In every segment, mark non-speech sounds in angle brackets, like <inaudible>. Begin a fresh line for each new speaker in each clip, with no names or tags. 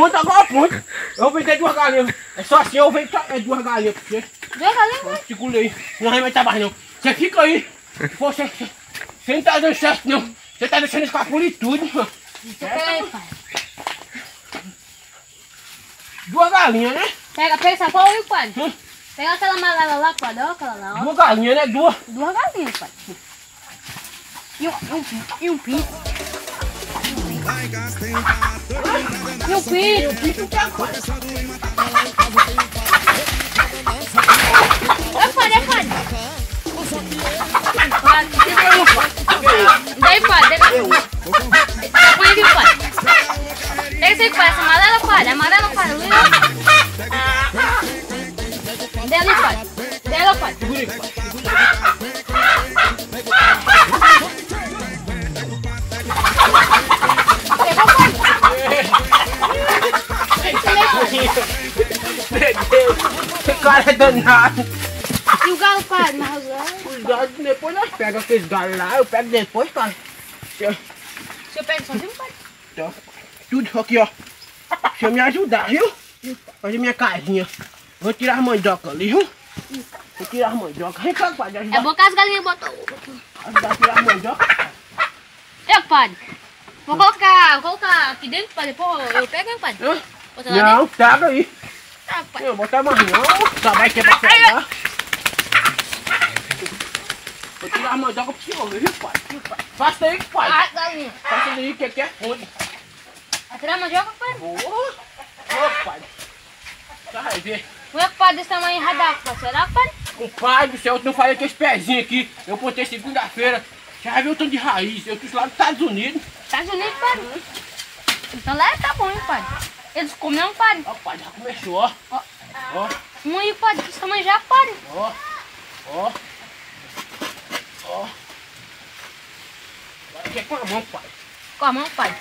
ponto, agora ponto. Eu vou vender duas galinhas. É só assim, eu vendo é duas galinhas pra você.
Duas galinhas?
Segura aí. Não vai mais trabalhar não. Você fica aí. Você, você não tá dando certo não. Você tá deixando escapulir e tudo.
Peraí, pai.
Duas galinhas, né?
Pega, pega essa cola aí, pai.
Hum.
Pega aquela amarela lá, pai. Olha aquela lá, ó.
Duas galinhas, né? Duas.
Duas galinhas, pai. E um, e um, e um pinto. E um pinto. É pai, é pai. Daí, pai, daí. Põe aqui, pai. Pega esse aí, pai. Essa amarela, pai. Amarela, pai. Ali, ó. Dela, pai. Dela, pai.
Segura aí, pai. Cara é danado.
E o galo, pai. Mas.
Os galos depois nós pegamos aqueles galos lá. Eu pego depois, cara. Eu-
Se eu pego sozinho, pai.
Então, tudo aqui, ó. Deixa eu me ajudar, viu? Fazer minha casinha. Vou tirar as mandioca ali, viu? Vou tirar as mandioca. Vem cá, pai,
É bom que as galinhas botam ovo aqui.
Ajudar a tirar as mandioca.
É, pai. Vou colocar, vou colocar aqui dentro, pai. Depois eu pego, hein, pai.
Não, traga aí.
Tá, pai.
Não, botar mais não. Trabalho que é pra pegar. Vou tirar as mandioca pro senhor, viu, pai? Viu, pai? Faça aí, pai.
Ah, galinha.
Faça aí, que aqui é fonte.
Vai tirar a mandioca, pai.
Boa. Ô, pai. Você vai ver.
Não é pai desse tamanho radar, pai. Será, pai?
Compadre do céu, eu não falei com esse pezinho aqui. Eu botei segunda-feira. Já viu o tanto de raiz? Eu trouxe lá dos Estados Unidos.
Estados Unidos, pai. Então lá tá bom, hein, pai. Eles comem, não, pai.
Ó, pai, já começou, ó.
Ó.
Ó,
Um aí, pai. Desse tamanho já, pai.
ó, ó. Ó. Agora aqui é com a mão, pai.
Com a mão, pai.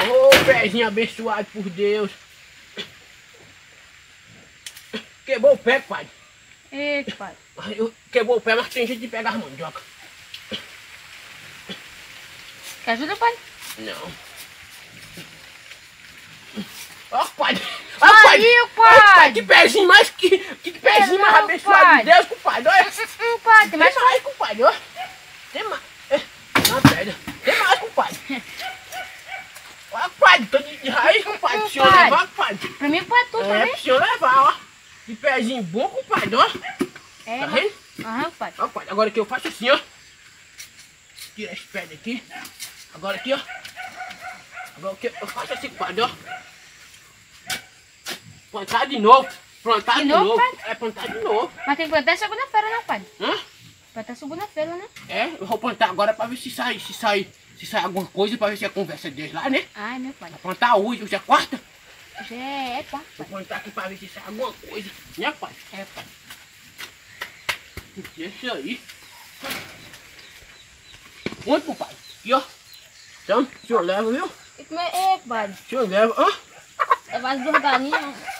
Ô, pezinho abençoado por Deus. Quebrou o pé, pai.
Eita, pai.
Eu, quebrou o pé, mas tem jeito de pegar as mandioca.
Quer ajuda, pai?
Não. Ó, pai. Ó, pai.
Aí,
Ó,
pai.
Que pezinho mais que, que pezinho mais abençoado de Deus, compadre. Olha.
Hum, pai. Tem mais
compadre, ó. Tem mais. É, Não, pera. Tem mais, compadre. Olha, compadre, tô de de raiz, compadre. Pro senhor
Pai.
levar, compadre.
Pra mim, pai, tudo
É,
também.
pro senhor levar, ó. Que pezinho bom, compadre, ó.
É,
Tá
mas-
vendo?
Aham, pai.
Ó, compadre, agora que eu faço assim, ó. Tira esse pé daqui. Agora aqui, ó. Agora que eu faço assim, compadre, ó. Plantar de novo. Plantar
De
de,
novo,
novo.
pai?
É, plantar de novo.
Mas tem que plantar segunda-feira, né, pai?
Hã?
Plantar segunda-feira, né?
É, eu vou plantar agora pra ver se sai, se sai, se sai alguma coisa pra ver se a conversa deles lá, né?
Ai, meu pai.
Vou plantar hoje, hoje é quarta.
Já é quarta.
Vou plantar aqui pra ver se sai alguma coisa. Né, pai?
É, pai.
Deixa aí. Onde, pai? Aqui, ó. Então, o senhor leva, viu?
E como é, é, pai?
O senhor leva, hã?
É mais duas galinhas.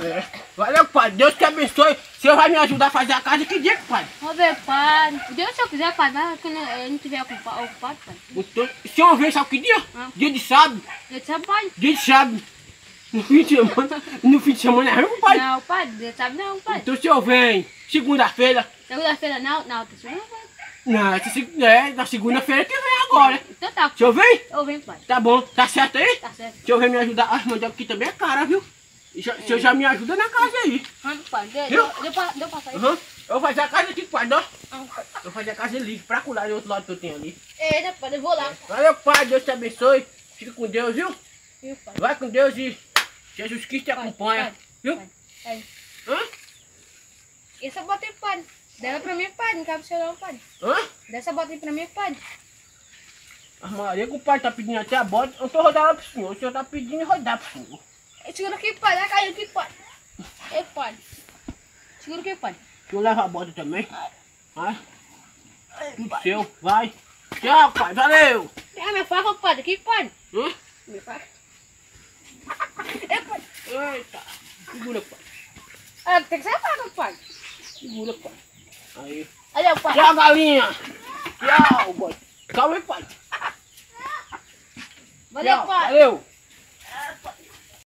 É. Valeu, pai. Deus te abençoe. O senhor vai me ajudar a fazer a casa que dia, pai?
Vamos ver, pai. Deus, se eu quiser, pai, mas quando eu não tiver ocupado, ocupado pai.
Então, o senhor vem, sabe que dia?
Ah.
Dia de sábado.
Eu disse, pai.
Dia de sábado. No fim de semana. <laughs> No fim de semana é mesmo, pai?
Não, pai, Deus sabe não, pai.
Então o senhor vem segunda-feira.
Segunda-feira não, não, outra segunda-feira.
Não, essa é, na segunda-feira que vem agora.
Então tá,
O senhor vem?
eu venho, pai.
Tá bom, tá certo aí?
Tá certo.
O senhor vem me ajudar. As mandioca aqui também é cara, viu? Já- O senhor já me ajuda na casa aí.
Pai. Deu,
Viu?
deu, deu, pra, deu pra sair.
Uhum. Eu vou fazer a casa aqui, pai, ó.
Pai.
Eu vou fazer a casa ali, pra colar do outro lado que eu tenho ali.
Eita, pai, eu vou lá.
Valeu, pai, Deus te abençoe. Fica com Deus, viu?
Viu, pai?
Vai com Deus e Jesus Cristo te
Pai,
acompanha.
pai,
Viu?
pai. Aí.
Hã?
Essa bota aí, pai. Dela pra mim, pai. Não cabe o seu não, pai.
Hã?
Dessa bota aí pra mim, pai.
A Maria que o pai tá pedindo até a bota. Eu tô rodando pro senhor. O senhor tá pedindo e rodar pro senhor.
Segura aqui, pai. Vai cair aqui, pai. Ei, pai. Segura aqui, pai.
Senhor leva a bota também. Vai. Tudo seu. Vai. Tchau, pai. Valeu.
Pega minha faca, pai. Aqui, pai.
Hã?
Minha faca. Ei, pai.
Eita. Segura, pai.
Ah, tem que ser a faca, pai.
Segura, pai. Aí.
O pai.
Tchau, galinha. Tchau, boy. Calma aí, pai.
Valeu,
Tchau.
pai.
Valeu.